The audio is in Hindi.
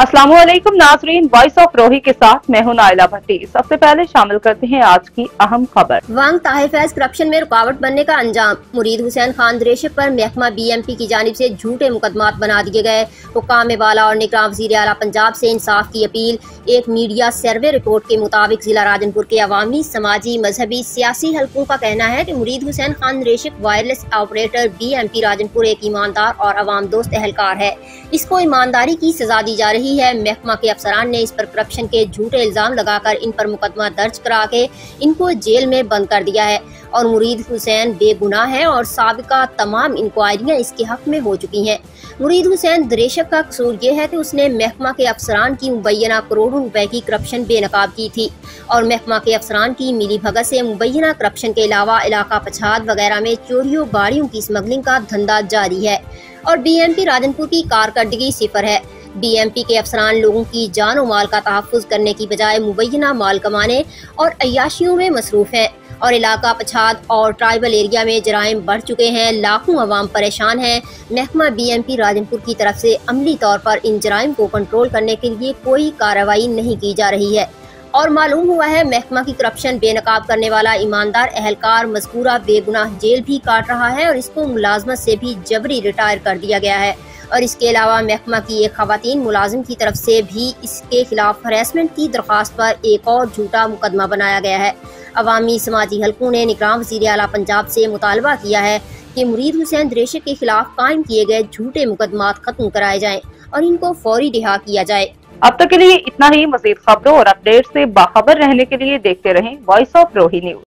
वालेकुम नाजरीन वॉइस ऑफ़ रोही के साथ मैं हूँ नाइला भट्टी। सबसे पहले शामिल करते हैं आज की अहम खबर। वांग ताहिफैज करप्शन में रुकावट बनने का अंजाम। मुरीद हुसैन खान दरेशक पर महकमा बीएमपी की जानब से झूठे मुकदमा बना दिए गए। हुकाम वाला और निगरान वज़ीर अला पंजाब से इंसाफ की अपील। एक मीडिया सर्वे रिपोर्ट के मुताबिक जिला राजनपुर के अवामी, समाजी, मजहबी, सियासी हल्कों का कहना है की Murid Hussain Khan दरेशक, wireless operator B M P Rajanpur एक ईमानदार और अवाम दोस्त एहलकार है। इसको ईमानदारी की सजा दी जा रही रही है। महकमा के अफसरान ने इस पर करप्शन के झूठे इल्ज़ाम लगाकर इन पर मुकदमा दर्ज करा के इनको जेल में बंद कर दिया है। और मुरीद हुसैन बेगुनाह है और सबका तमाम इंक्वायरियाँ इसके हक में हो चुकी हैं। मुरीद हुसैन दरेशक का कसूर यह है कि उसने महकमा के अफसरान की मुबैना करोड़ों रुपए की करप्शन बेनकाब की थी और महकमा के अफसरान की मिली भगत से मुबैना करप्शन के अलावा इलाका पछाद वगैरह में चोरियों गाड़ियों की स्मगलिंग का धंधा जारी है। और बीएमपी राजनपुर की कारकर्दगी सिफर है। बीएमपी के अफसरान लोगों की जान और माल का तहफ़ करने की बजाय मुबैना माल कमाने और अयाशियों में मसरूफ़ है। और इलाका पछाद और ट्राइबल एरिया में जराइम बढ़ चुके हैं। लाखों अवाम परेशान हैं। महकमा बीएमपी राजनपुर की तरफ़ से अमली तौर पर इन जराइम को कंट्रोल करने के लिए कोई कार्रवाई नहीं की जा रही है। और मालूम हुआ है, महकमा की करप्शन बेनकाब करने वाला ईमानदार एहलकार मजकूरा बेगुनाह जेल भी काट रहा है और इसको मुलाजमत से भी जबरी रिटायर कर दिया गया है। और इसके अलावा महकमा की एक खातन मुलाजिम की तरफ़ से भी इसके खिलाफ हरेसमेंट की दरख्वास्त पर एक और झूठा मुकदमा बनाया गया है। अवामी समाजी हल्कों ने निगरान वजी अला पंजाब से मुतालबा किया है कि मुरीद हुसैन दरेशक के खिलाफ कायम किए गए झूठे मुकदमा खत्म कराए जाएँ और इनको फौरी रिहा किया जाए। अब तक के लिए इतना ही। मजीद खबरों और अपडेट से बाखबर रहने के लिए देखते रहें वॉइस ऑफ़ रोही न्यूज़